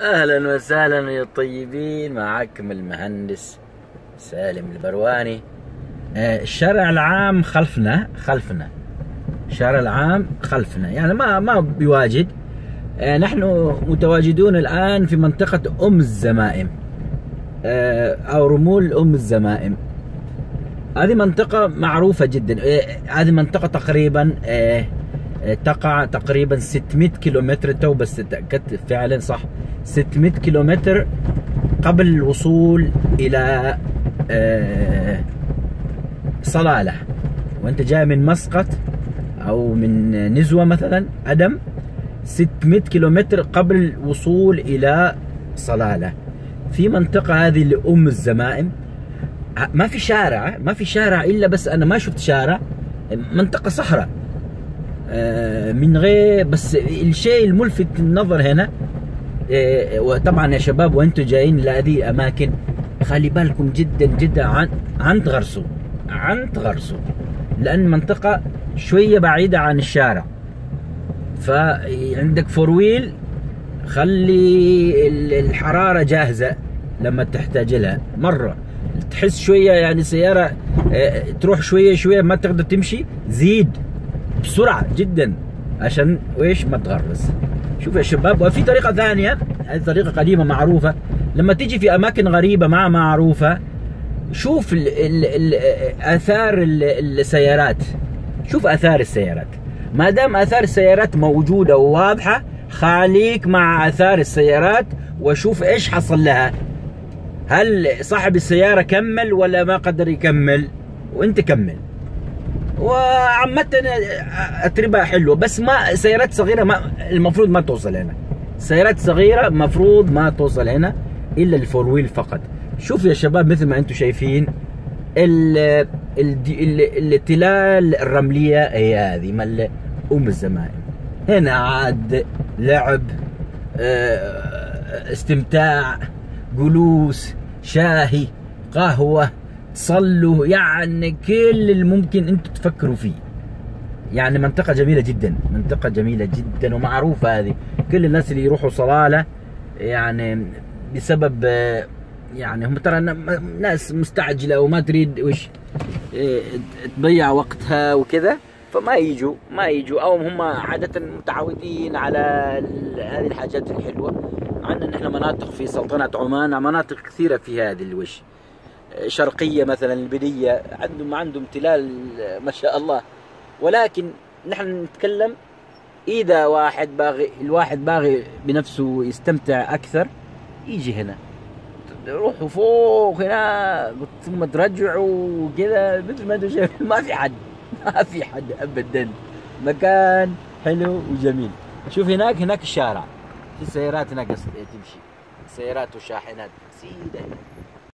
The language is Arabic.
أهلا وسهلا يا طيبين معكم المهندس سالم البرواني. آه، الشارع العام خلفنا خلفنا. الشارع العام خلفنا. يعني ما ما بيواجد. آه، نحن متواجدون الآن في منطقة أم الزمائم. آه، أو رمول أم الزمائم. هذه منطقة معروفة جدا. هذه منطقة تقريبا تقع تقريبا 600 كيلومتر. تو بس تأكدت فعلا صح. 600 كيلومتر قبل الوصول إلى آه، صلالة. وأنت جاي من مسقط أو من نزوة مثلا أدم. 600 كيلومتر قبل الوصول إلى صلالة. في منطقة هذه لأم الزمائم. ما في شارع ما في شارع إلا بس أنا ما شفت شارع. منطقة صحراء. آه، من غير بس الشيء الملفت النظر هنا آه، وطبعا يا شباب وأنتم جايين لهذه الأماكن خلي بالكم جدا جدا عن عن تغرسوا عن تغرسوا لأن منطقة شوية بعيدة عن الشارع. فعندك فور ويل خلي الحرارة جاهزة لما تحتاج لها. مرة تحس شوية يعني سيارة آه، تروح شوية شوية ما تقدر تمشي زيد. بسرعة جدا عشان ويش ما تغرس. شوف يا شباب وفي طريقة ثانية. هذه طريقة قديمة معروفة. لما تيجي في أماكن غريبة ما معروفة شوف ال ال ال آثار السيارات. شوف آثار السيارات. ما دام آثار السيارات موجودة وواضحة خليك مع آثار السيارات وشوف إيش حصل لها. هل صاحب السيارة كمل ولا ما قدر يكمل؟ وأنت كمل. وعامة اتربه حلوة بس ما سيارات صغيرة ما المفروض ما توصل هنا. سيارات صغيرة المفروض ما توصل هنا إلا الفور ويل فقط. شوف يا شباب مثل ما أنتم شايفين التلال الرملية هي هذه مال أم الزمائم هنا عاد لعب آه، استمتاع جلوس شاهي قهوة. تصلوا يعني كل اللي ممكن أنتم تفكروا فيه. يعني منطقة جميلة جدا منطقة جميلة جدا ومعروفة هذه. كل الناس اللي يروحوا صلالة يعني بسبب يعني هم ترى ناس مستعجلة وما تريد وش إيه، تضيع وقتها وكذا فما يجوا ما يجوا. أو هم عادة متعودين على هذه الحاجات الحلوة. عندنا نحن مناطق في سلطنة عمان مناطق كثيرة في هذه الوش. شرقية مثلا البنية عندهم عندهم تلال ما شاء الله. ولكن نحن نتكلم إذا واحد باغي الواحد باغي بنفسه يستمتع أكثر يجي هنا. روحوا فوق هنا ثم ترجعوا كذا مثل ما أنتم شايفين. ما في حد ما في حد ابدا. مكان حلو وجميل. شوف هناك هناك الشارع في سيارات هناك تمشي. سيارات وشاحنات. سيدة.